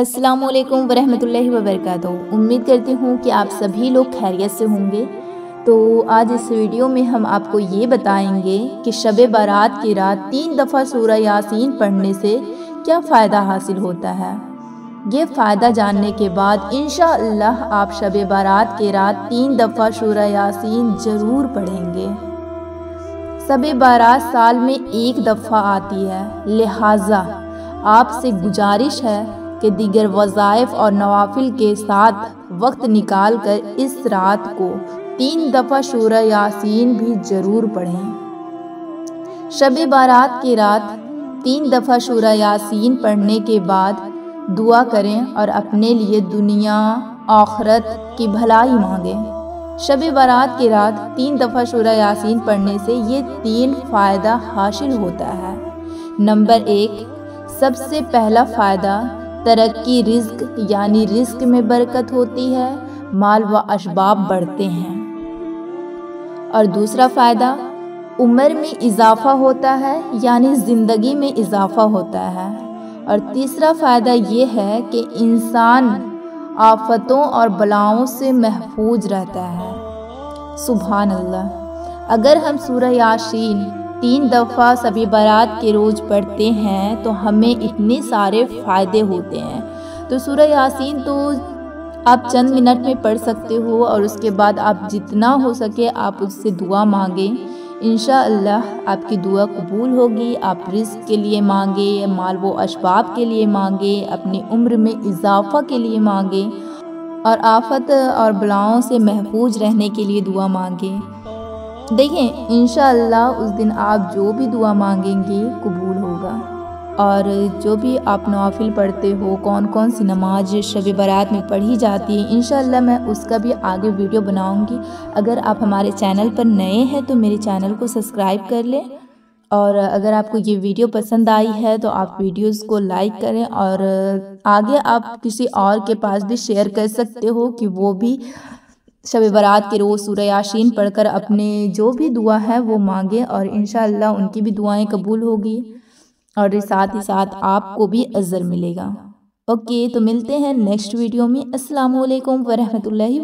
अस्सलाम वालेकुम वरहमतुल्लाहि वबरकातुहू। उम्मीद करती हूँ कि आप सभी लोग खैरियत से होंगे। तो आज इस वीडियो में हम आपको ये बताएँगे कि शब बारात की रात तीन दफ़ा सूरह यासीन पढ़ने से क्या फ़ायदा हासिल होता है? ये फ़ायदा जानने के बाद इन आप शब बारात की रात तीन दफ़ा सूरह यासीन ज़रूर पढ़ेंगे। शब बारात साल में एक दफ़ा आती है। लिहाजा आपसे गुजारिश है कि दीगर वज़ाइफ और नवाफिल के साथ वक्त निकाल कर इस रात को तीन दफ़ा शुर यासीन भी ज़रूर पढ़ें। शब बारात की रात तीन दफ़ा शुर यासीन पढ़ने के बाद दुआ करें और अपने लिए दुनिया, आखरत की भलाई मांगें। शब बारात की रात तीन दफ़ा शुरा यासीन पढ़ने से ये तीन फ़ायदा हासिल होता है। नंबर एक, सबसे पहला फ़ायदा तरक्की रिस्क यानी रिस्क में बरकत होती है, माल व अशबाब बढ़ते हैं। और दूसरा फ़ायदा, उम्र में इजाफ़ा होता है, यानी ज़िंदगी में इजाफ़ा होता है। और तीसरा फ़ायदा ये है कि इंसान आफतों और बलाओं से महफूज रहता है। सुबहान अल्लाह। अगर हम सूरह याशीन तीन दफ़ा सभी बारात के रोज़ पढ़ते हैं तो हमें इतने सारे फ़ायदे होते हैं। तो सूरह यासीन तो आप चंद मिनट में पढ़ सकते हो और उसके बाद आप जितना हो सके आप उससे दुआ मांगें। इन आपकी दुआ कबूल होगी, आप रिस्क के लिए मांगे, माल व अशबाब के लिए मांगे, अपनी उम्र में इजाफ़ा के लिए मांगे और आफत और बलाओं से महफूज रहने के लिए दुआ मांगे। देखें इन उस दिन आप जो भी दुआ मांगेंगे कबूल होगा। और जो भी आप नवाफिल पढ़ते हो कौन कौन सी नमाज़ शब बारात में पढ़ी जाती है इन मैं उसका भी आगे वीडियो बनाऊँगी। अगर आप हमारे चैनल पर नए हैं तो मेरे चैनल को सब्सक्राइब कर लें। और अगर आपको ये वीडियो पसंद आई है तो आप वीडियोस को लाइक करें और आगे आप किसी और के पास भी शेयर कर सकते हो कि वो भी शब बारात के रोज़ सूर्य याशीन पढ़कर अपने जो भी दुआ है वो मांगे और इन उनकी भी दुआएँ कबूल होगी और साथ ही साथ आपको भी अज़र मिलेगा। ओके तो मिलते हैं नेक्स्ट वीडियो में। अस्सलाम वालेकुम वरहमतुल्लाहि